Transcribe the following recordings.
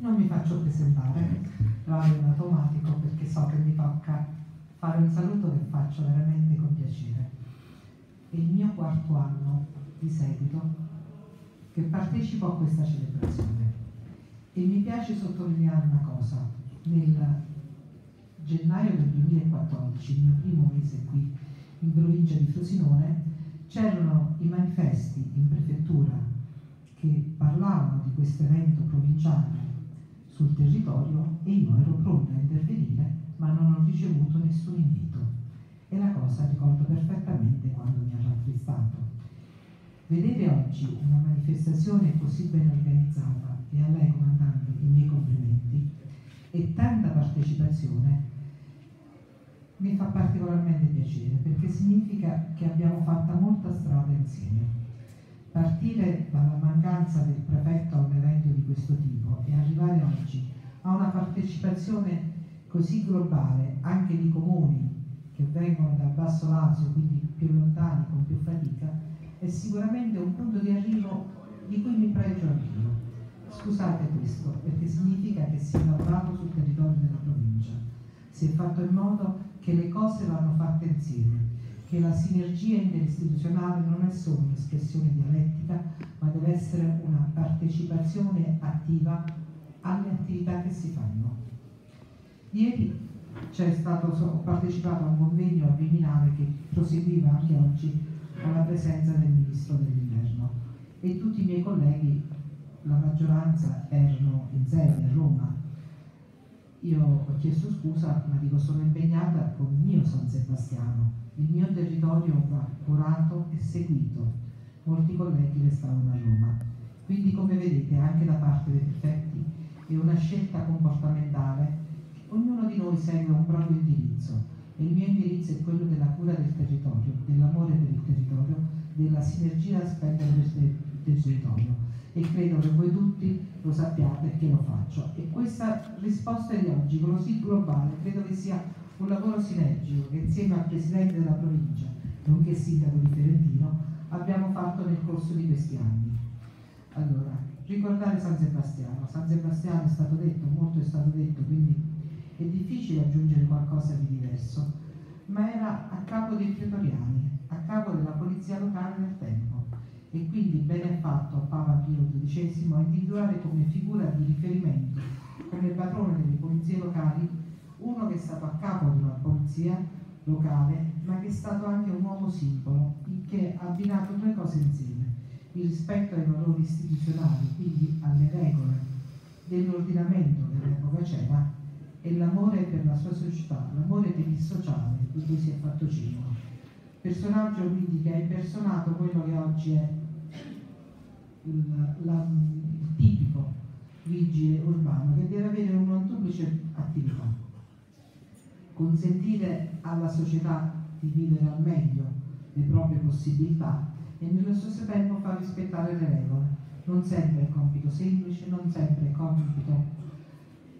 Non mi faccio presentare, vado in automatico perché so che mi tocca fare un saluto che faccio veramente con piacere. È il mio quarto anno di seguito che partecipo a questa celebrazione e mi piace sottolineare una cosa. Nel gennaio del 2014, il mio primo mese qui in provincia di Frosinone, c'erano i manifesti in prefettura che parlavano di questo evento provinciale sul territorio e io ero pronta a intervenire ma non ho ricevuto nessun invito e la cosa ricordo perfettamente quando mi ha rattristato. Vedere oggi una manifestazione così ben organizzata e a lei comandante i miei complimenti e tanta partecipazione mi fa particolarmente piacere perché significa che abbiamo fatto molta strada insieme. Partire dalla mancanza del prefetto a un evento di questo tipo e arrivare oggi a una partecipazione così globale anche di comuni che vengono dal Basso Lazio, quindi più lontani, con più fatica, è sicuramente un punto di arrivo di cui mi pregio anch'io. Scusate questo, perché significa che si è lavorato sul territorio della provincia, si è fatto in modo che le cose vanno fatte insieme, che la sinergia interistituzionale non è solo un'espressione dialettica, ma deve essere una partecipazione attiva alle attività che si fanno. Ieri stato, ho partecipato a un convegno a Viminale che proseguiva anche oggi con la presenza del Ministro dell'Interno e tutti i miei colleghi, la maggioranza, erano in sede a Roma. Io ho chiesto scusa, ma dico sono impegnata con il mio San Sebastiano, il mio territorio va curato e seguito. Molti colleghi restavano a Roma. Quindi come vedete anche da parte dei prefetti è una scelta comportamentale Ognuno di noi segue un proprio indirizzo e il mio indirizzo è quello della cura del territorio, dell'amore per il territorio, della sinergia spendere per territorio e credo che voi tutti lo sappiate che lo faccio. E questa risposta di oggi, così globale, credo che sia un lavoro sinergico che insieme al Presidente della provincia, nonché Sindaco di Fiorentino, abbiamo fatto nel corso di questi anni. Allora, ricordare San Sebastiano. San Sebastiano è stato detto, molto è stato detto, quindi è difficile aggiungere qualcosa di diverso, ma era a capo dei pretoriani, a capo della polizia locale nel tempo. E quindi bene ha fatto Papa Pio XII a individuare come figura di riferimento, come padrone delle polizie locali, uno che è stato a capo di una polizia locale, ma che è stato anche un uomo simbolo, che ha abbinato due cose insieme, il rispetto ai valori istituzionali, quindi alle regole dell'ordinamento dell'epoca c'era e l'amore per la sua società, l'amore per il sociale di cui si è fatto cenno. Personaggio quindi che ha impersonato quello che oggi è il, la, il tipico vigile urbano, che deve avere una duplice attività. Consentire alla società di vivere al meglio le proprie possibilità e nello stesso tempo far rispettare le regole. Non sempre è compito semplice, non sempre è compito,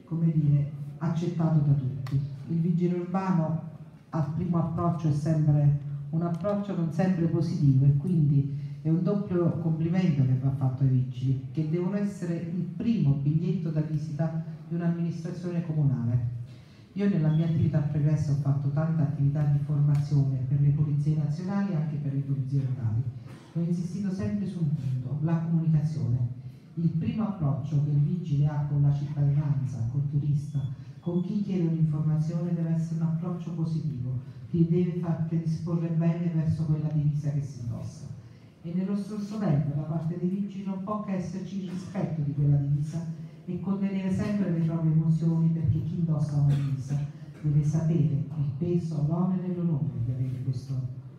come dire, accettato da tutti. Il vigile urbano al primo approccio è sempre un approccio non sempre positivo e quindi è un doppio complimento che va fatto ai vigili, che devono essere il primo biglietto da visita di un'amministrazione comunale. Io nella mia attività pregresso ho fatto tanta attività di formazione per le polizie nazionali e anche per le polizie locali. Ho insistito sempre su un punto, la comunicazione. Il primo approccio che il vigile ha con la cittadinanza, col turista, con chi chiede un'informazione deve essere un approccio positivo, che deve far predisporre bene verso quella divisa che si indossa. E nello stesso tempo, da parte dei vigili, non può che esserci rispetto di quella divisa e contenere sempre le proprie emozioni, perché chi indossa una divisa deve sapere il peso, l'onere e l'onore di avere questo,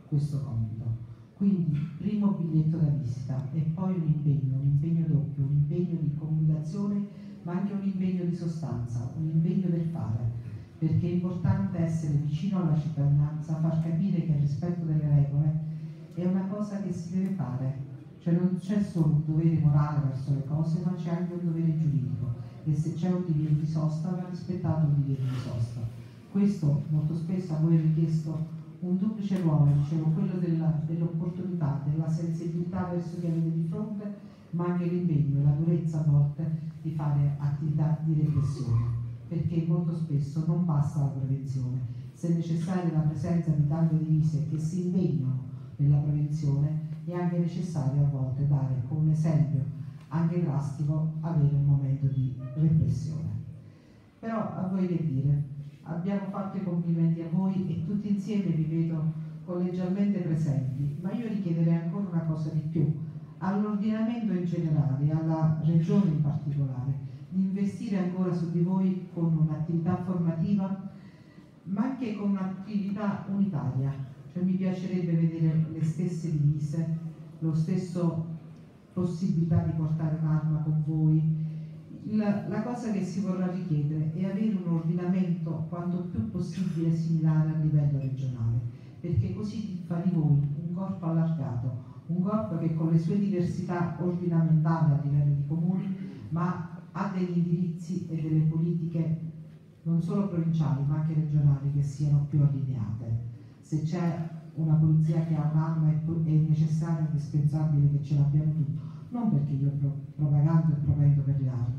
questo compito. Quindi, primo biglietto da visita e poi un impegno, un impegno doppio, un impegno di comunicazione ma anche un impegno di sostanza, un impegno del fare, perché è importante essere vicino alla cittadinanza, far capire che il rispetto delle regole è una cosa che si deve fare, cioè non c'è solo un dovere morale verso le cose, ma c'è anche un dovere e se c'è un divieto di sosta va rispettato il divieto di sosta. Questo molto spesso a voi è richiesto un duplice ruolo, dicevo, quello dell'opportunità, della sensibilità verso chi avete di fronte ma anche l'impegno e la durezza a volte di fare attività di repressione, perché molto spesso non basta la prevenzione, se è necessaria la presenza di tante divise che si impegnano nella prevenzione, è anche necessario a volte dare come esempio anche drastico avere un repressione. Però a voi che dire, abbiamo fatto i complimenti a voi e tutti insieme vi vedo collegialmente presenti, ma io richiederei ancora una cosa di più, all'ordinamento in generale alla regione in particolare, di investire ancora su di voi con un'attività formativa, ma anche con un'attività unitaria. Cioè, mi piacerebbe vedere le stesse divise, lo stesso possibilità di portare un'arma con voi. La, cosa che si vorrà richiedere è avere un ordinamento quanto più possibile similare a livello regionale, perché così fa di voi un corpo allargato, un corpo che con le sue diversità ordinamentali a livello di comuni, ma ha degli indirizzi e delle politiche non solo provinciali ma anche regionali che siano più allineate. Se c'è una polizia che ha un'arma è, necessario, indispensabile che ce l'abbiano tutti, non perché io pro, propagando e provendo per le armi,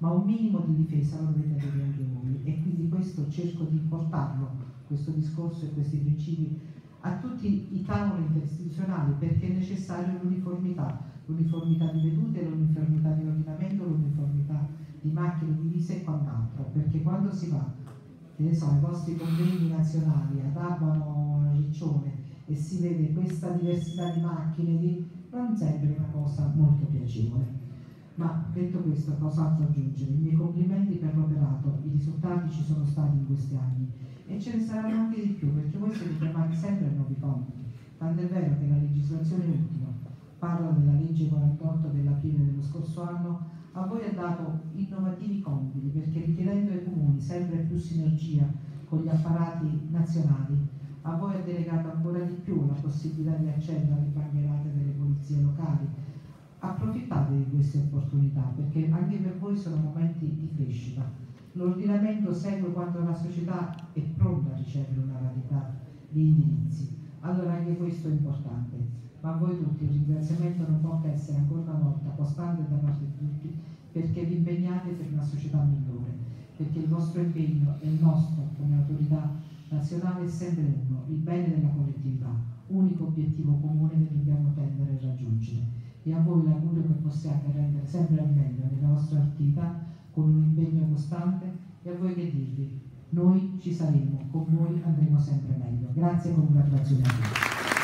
ma un minimo di difesa lo dovete avere anche voi. E quindi questo cerco di portarlo, questo discorso e questi principi a tutti i tavoli interistituzionali perché è necessaria l'uniformità, l'uniformità di vedute, l'uniformità di ordinamento, l'uniformità di macchine, divise e quant'altro, perché quando si va, che ne so, ai vostri convegni nazionali ad Abano, Riccione e si vede questa diversità di macchine, di, non sembra una cosa molto piacevole. Ma detto questo, cos'altro aggiungere? I miei complimenti per l'operato, i risultati ci sono stati in questi anni e ce ne saranno anche di più perché voi siete chiamati sempre a nuovi compiti. Tant'è vero che la legislazione ultima, parlo della legge 48 dell'aprile dello scorso anno, a voi ha dato innovativi compiti perché richiedendo ai comuni sempre più sinergia con gli apparati nazionali, a voi ha delegato ancora di più la possibilità di accedere alle bancherate delle polizie locali. Approfittate di queste opportunità perché anche per voi sono momenti di crescita L'ordinamento segue quando la società è pronta a ricevere una varietà di indirizzi. Allora anche questo è importante. Ma a voi tutti il ringraziamento non può che essere ancora una volta costante da parte di tutti perché vi impegnate per una società migliore, perché il vostro impegno e il nostro come autorità nazionale è sempre uno, il bene della collettività, unico obiettivo comune che dobbiamo tendere a raggiungere. E a voi l'augurio che possiate rendere sempre al meglio nella vostra attività con un impegno costante e a voi che dirvi, noi ci saremo, con voi andremo sempre meglio. Grazie e congratulazioni a tutti.